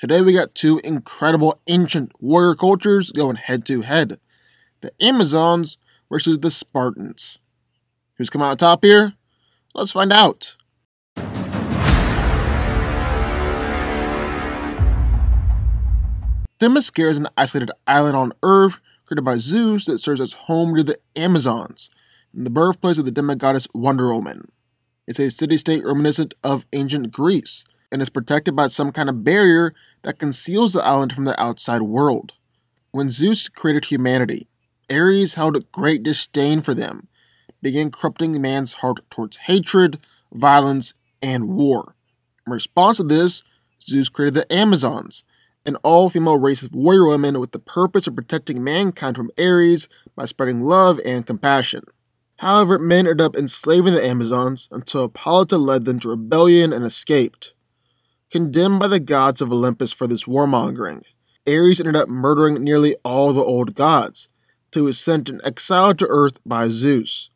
Today we got two incredible ancient warrior cultures going head to head. The Amazons versus the Spartans. Who's come out on top here? Let's find out. Themyscira is an isolated island on Earth created by Zeus that serves as home to the Amazons, and the birthplace of the demigoddess Wonder Woman. It's a city state reminiscent of ancient Greece and is protected by some kind of barrier that conceals the island from the outside world. When Zeus created humanity, Ares held great disdain for them, began corrupting man's heart towards hatred, violence, and war. In response to this, Zeus created the Amazons, an all female race of warrior women with the purpose of protecting mankind from Ares by spreading love and compassion. However, men ended up enslaving the Amazons until Hippolyta led them to rebellion and escaped. Condemned by the gods of Olympus for this warmongering, Ares ended up murdering nearly all the old gods, till he was sent in exile to Earth by Zeus.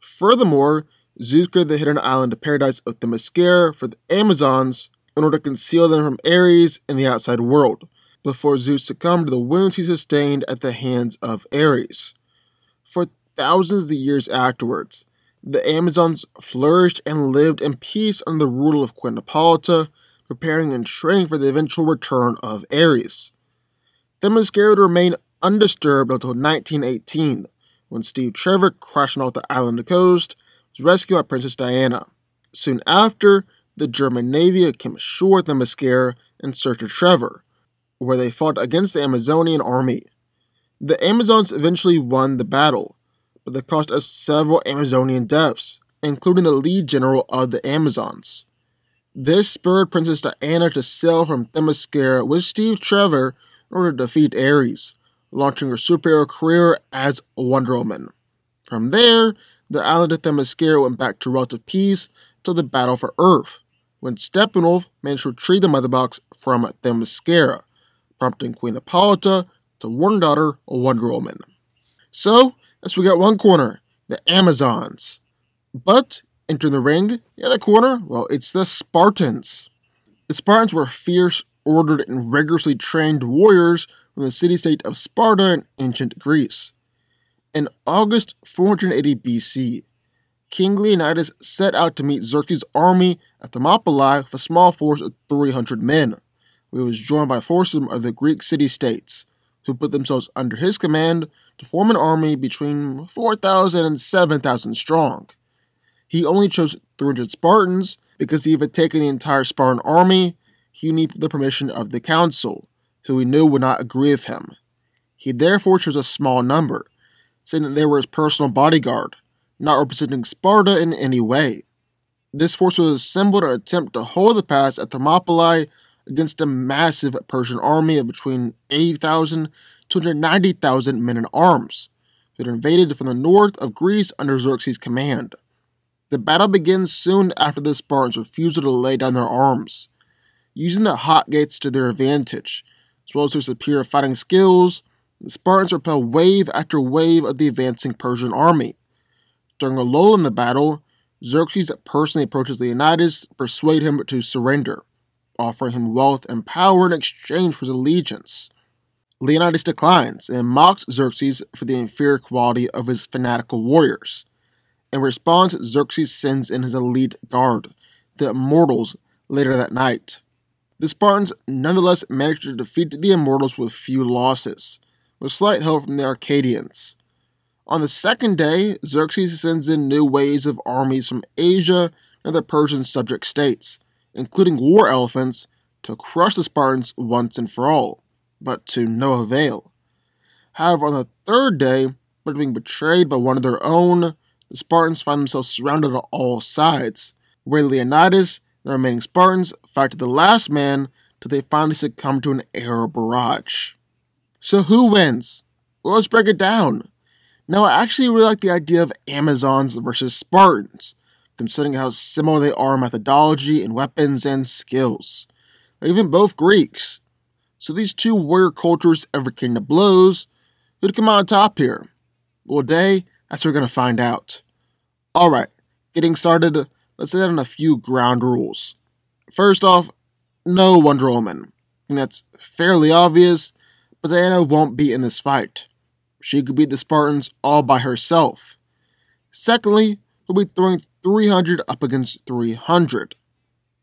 Furthermore, Zeus created the hidden island of paradise of Themyscira for the Amazons in order to conceal them from Ares and the outside world, before Zeus succumbed to the wounds he sustained at the hands of Ares. For thousands of years afterwards, the Amazons flourished and lived in peace under the rule of Queen preparing and training for the eventual return of Ares. Themyscira would remain undisturbed until 1918, when Steve Trevor, crashing off the island coast, was rescued by Princess Diana. Soon after, the German Navy came ashore at Themyscira in search of Trevor, where they fought against the Amazonian army. The Amazons eventually won the battle, but they caused us several Amazonian deaths, including the lead general of the Amazons. This spurred Princess Diana to sail from Themyscira with Steve Trevor in order to defeat Ares, launching her superhero career as Wonder Woman. From there, the island of Themyscira went back to relative peace till the battle for Earth, when Steppenwolf managed to retrieve the Mother Box from Themyscira, prompting Queen Hippolyta to warn daughter Wonder Woman. So, as we got one corner, the Amazons. But Entering the ring, the other corner, well, it's the Spartans. The Spartans were fierce, ordered, and rigorously trained warriors from the city state of Sparta in ancient Greece. In August 480 BC, King Leonidas set out to meet Xerxes' army at Thermopylae with a small force of 300 men. He was joined by forces of the Greek city states, who put themselves under his command to form an army between 4,000 and 7,000 strong. He only chose 300 Spartans because if he had taken the entire Spartan army, he needed the permission of the council, who he knew would not agree with him. He therefore chose a small number, saying that they were his personal bodyguard, not representing Sparta in any way. This force was assembled in an attempt to hold the pass at Thermopylae against a massive Persian army of between 80,000 to 190,000 men in arms, had invaded from the north of Greece under Xerxes' command. The battle begins soon after the Spartans' refusal to lay down their arms. Using the hot gates to their advantage, as well as their superior fighting skills, the Spartans repel wave after wave of the advancing Persian army. During a lull in the battle, Xerxes personally approaches Leonidas to persuade him to surrender, offering him wealth and power in exchange for his allegiance. Leonidas declines and mocks Xerxes for the inferior quality of his fanatical warriors. In response, Xerxes sends in his elite guard, the Immortals, later that night. The Spartans nonetheless managed to defeat the Immortals with few losses, with slight help from the Arcadians. On the second day, Xerxes sends in new waves of armies from Asia and the Persian subject states, including war elephants, to crush the Spartans once and for all, but to no avail. However, on the third day, after being betrayed by one of their own, the Spartans find themselves surrounded on all sides, where Leonidas and the remaining Spartans fight to the last man till they finally succumb to an arrow barrage. So who wins? Well, let's break it down. Now, I actually really like the idea of Amazons versus Spartans, considering how similar they are in methodology and weapons and skills. They're even both Greeks. So these two warrior cultures ever came to blows. Who'd come out on top here? Well, today, that's what we're going to find out. All right, getting started, let's hit on a few ground rules. First off, no Wonder Woman. And that's fairly obvious, but Diana won't be in this fight. She could beat the Spartans all by herself. Secondly, we'll be throwing 300 up against 300.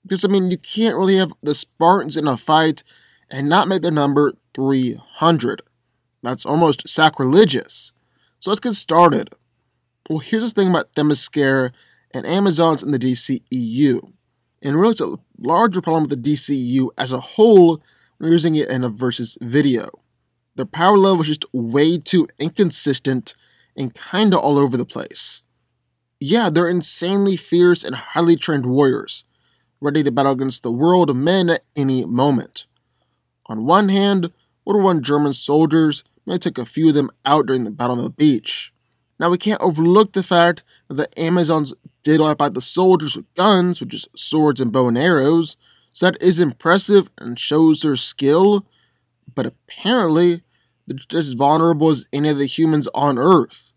Because, I mean, you can't really have the Spartans in a fight and not make their number 300. That's almost sacrilegious. So let's get started. Well, here's the thing about Themyscira and Amazons in the DCEU. And really, it's a larger problem with the DCEU as a whole when using it in a versus video. Their power level is just way too inconsistent and kinda all over the place. Yeah, they're insanely fierce and highly trained warriors, ready to battle against the world of men at any moment. On one hand, World War I German soldiers may take a few of them out during the battle on the beach. Now, we can't overlook the fact that the Amazons did wipe out the soldiers with guns, which is swords and bow and arrows, so that is impressive and shows their skill, but apparently they're just as vulnerable as any of the humans on Earth.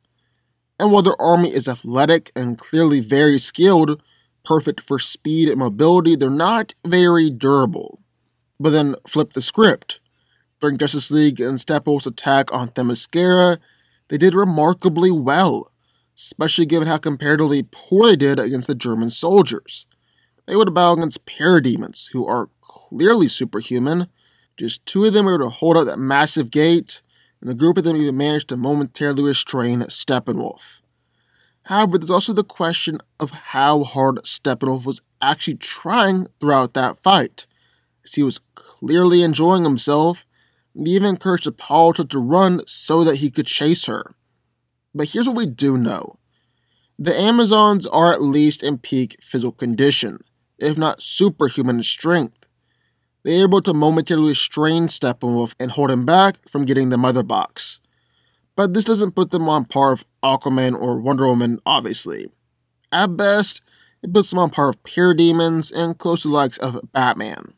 And while their army is athletic and clearly very skilled, perfect for speed and mobility, they're not very durable. But then flip the script. During Justice League and Steppenwolf's attack on Themyscira, they did remarkably well, especially given how comparatively poor they did against the German soldiers. They would battle against parademons, who are clearly superhuman. Just two of them were able to hold up that massive gate, and a group of them even managed to momentarily restrain Steppenwolf. However, there's also the question of how hard Steppenwolf was actually trying throughout that fight, as he was clearly enjoying himself, even encouraged Hippolyta to run so that he could chase her. But here's what we do know. The Amazons are at least in peak physical condition, if not superhuman strength. They are able to momentarily restrain Steppenwolf and hold him back from getting the Mother Box. But this doesn't put them on par of Aquaman or Wonder Woman, obviously. At best, it puts them on par of parademons and close to the likes of Batman.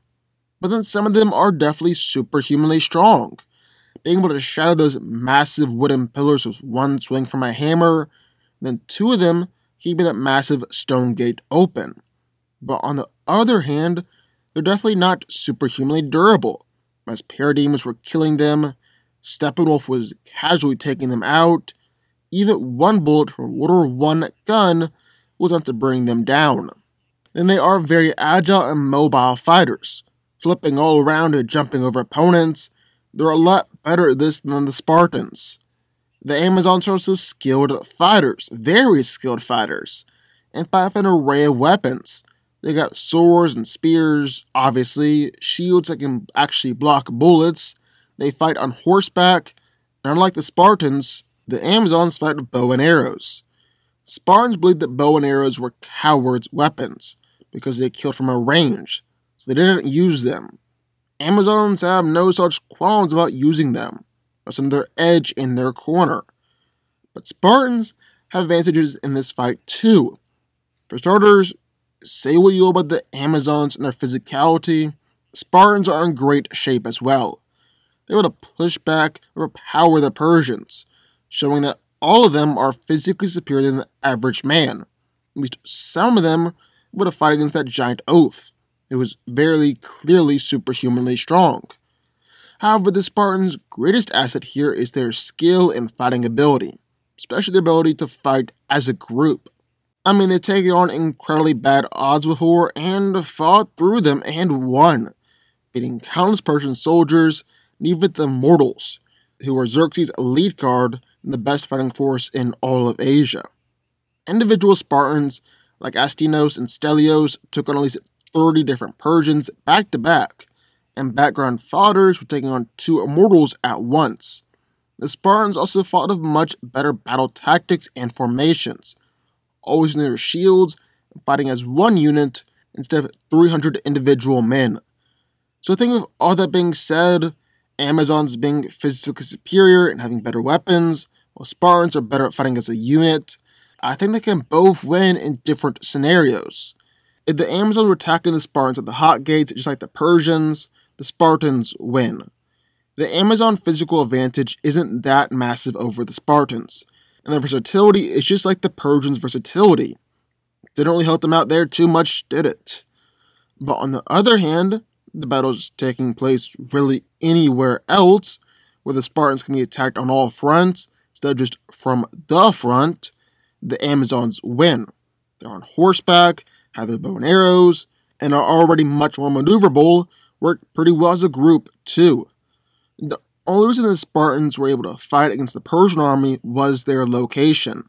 But then some of them are definitely superhumanly strong. Being able to shatter those massive wooden pillars with one swing from a hammer, then two of them keeping that massive stone gate open. But on the other hand, they're definitely not superhumanly durable, as parademons were killing them, Steppenwolf was casually taking them out, even one bullet from World War gun was enough to bring them down. And they are very agile and mobile fighters, flipping all around and jumping over opponents. They're a lot better at this than the Spartans. The Amazons are also skilled fighters, very skilled fighters, and fight with an array of weapons. They got swords and spears, obviously, shields that can actually block bullets. They fight on horseback, and unlike the Spartans, the Amazons fight with bow and arrows. Spartans believed that bow and arrows were cowards' weapons because they killed from a range, so they didn't use them. Amazons have no such qualms about using them, as their edge in their corner. But Spartans have advantages in this fight too. For starters, say what you will about the Amazons and their physicality, Spartans are in great shape as well. They were to push back or overpower the Persians, showing that all of them are physically superior than the average man. At least some of them would have fight against that giant oaf. It was very clearly superhumanly strong. However, the Spartans' greatest asset here is their skill and fighting ability, especially the ability to fight as a group. I mean, they've taken on incredibly bad odds before and fought through them and won, beating countless Persian soldiers and even the Immortals, who were Xerxes' elite guard and the best fighting force in all of Asia. Individual Spartans like Astinos and Stelios took on at least 30 different Persians back to back, and background fighters were taking on two immortals at once. The Spartans also fought with much better battle tactics and formations, always using their shields and fighting as one unit instead of 300 individual men. So, I think with all that being said, Amazons being physically superior and having better weapons, while Spartans are better at fighting as a unit, I think they can both win in different scenarios. If the Amazons were attacking the Spartans at the hot gates, just like the Persians, the Spartans win. The Amazon physical advantage isn't that massive over the Spartans, and their versatility is just like the Persians' versatility. Didn't really help them out there too much, did it? But on the other hand, the battle's taking place really anywhere else, where the Spartans can be attacked on all fronts instead of just from the front, the Amazons win. They're on horseback, have their bow and arrows, and are already much more maneuverable, work pretty well as a group too. The only reason the Spartans were able to fight against the Persian army was their location.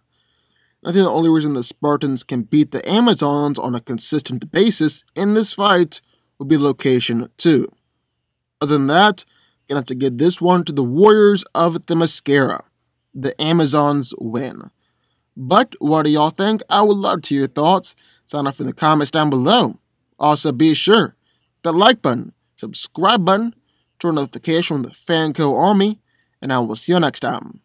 I think the only reason the Spartans can beat the Amazons on a consistent basis in this fight would be location too. Other than that, gonna have to give this one to the Warriors of the Themyscira. The Amazons win. But what do y'all think? I would love to hear your thoughts. Sign off in the comments down below. Also, be sure the like button, subscribe button, turn notification on the DanCo Army, and I will see you next time.